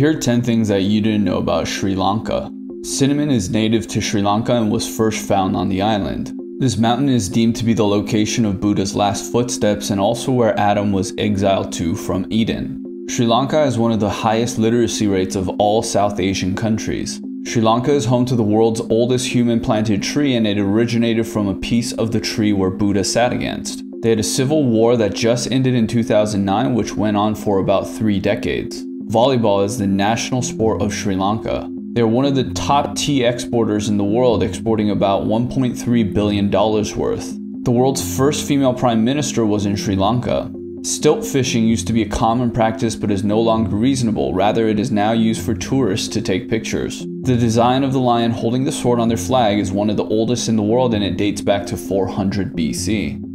Here are 10 things that you didn't know about Sri Lanka. Cinnamon is native to Sri Lanka and was first found on the island. This mountain is deemed to be the location of Buddha's last footsteps and also where Adam was exiled to from Eden. Sri Lanka has one of the highest literacy rates of all South Asian countries. Sri Lanka is home to the world's oldest human planted tree and it originated from a piece of the tree where Buddha sat against. They had a civil war that just ended in 2009 which went on for about three decades. Volleyball is the national sport of Sri Lanka. They're one of the top tea exporters in the world, exporting about $1.3 billion worth. The world's first female prime minister was in Sri Lanka. Stilt fishing used to be a common practice but is no longer reasonable, rather, it is now used for tourists to take pictures. The design of the lion holding the sword on their flag is one of the oldest in the world and it dates back to 400 BC.